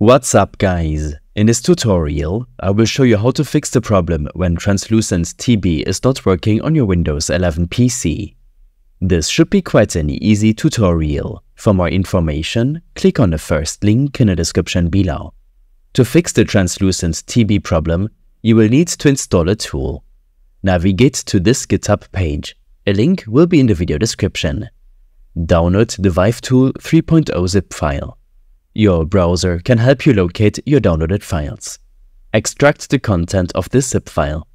What's up guys? In this tutorial, I will show you how to fix the problem when Translucent TB is not working on your Windows 11 PC. This should be quite an easy tutorial. For more information, click on the first link in the description below. To fix the Translucent TB problem, you will need to install a tool. Navigate to this GitHub page. A link will be in the video description. Download the ViVeTool 3.0 zip file. Your browser can help you locate your downloaded files. Extract the content of this zip file.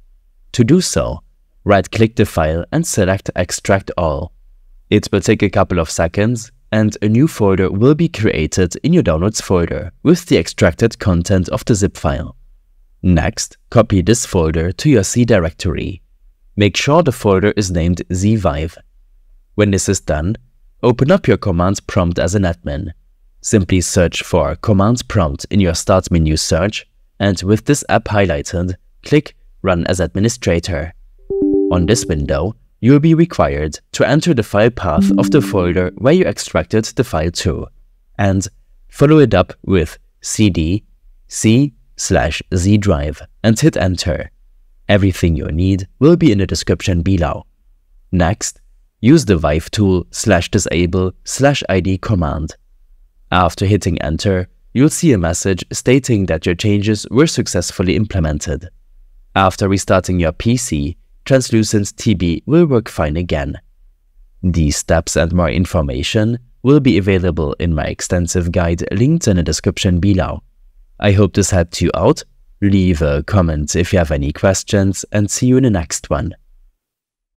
To do so, right-click the file and select Extract All. It will take a couple of seconds and a new folder will be created in your Downloads folder with the extracted content of the zip file. Next, copy this folder to your C directory. Make sure the folder is named zvive. When this is done, open up your commands prompt as an admin Simply search for Command Prompt in your Start menu search and with this app highlighted, click Run as Administrator. On this window, you will be required to enter the file path of the folder where you extracted the file to and follow it up with cd c slash z drive and hit enter. Everything you need will be in the description below. Next, use the ViVeTool slash disable slash id command after hitting enter, you'll see a message stating that your changes were successfully implemented. After restarting your PC, Translucent TB will work fine again. These steps and more information will be available in my extensive guide linked in the description below. I hope this helped you out. Leave a comment if you have any questions and see you in the next one.